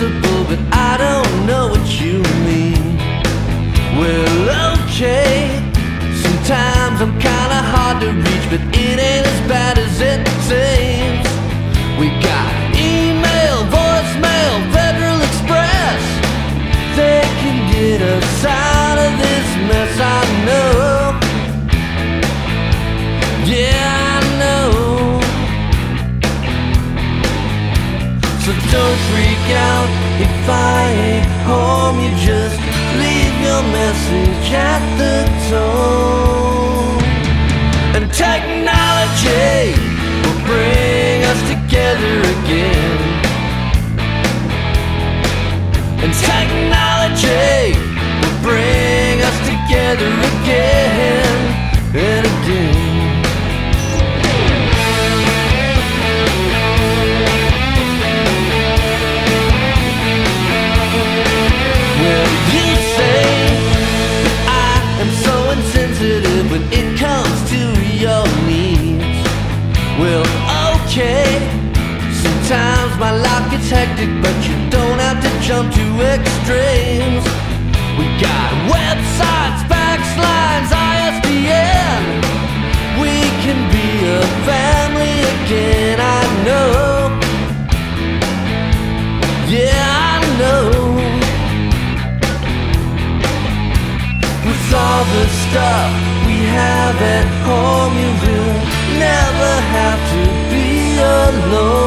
invisible, but I don't know what you mean. Well, okay, sometimes I'm kinda hard to reach, but it ain't as bad as it seems. We got email, voicemail, Federal Express, they can get us out. don't freak out if I ain't home. You just leave your message at the tone. And technology will bring us together again. the stuff we have at home. You will never have to be alone.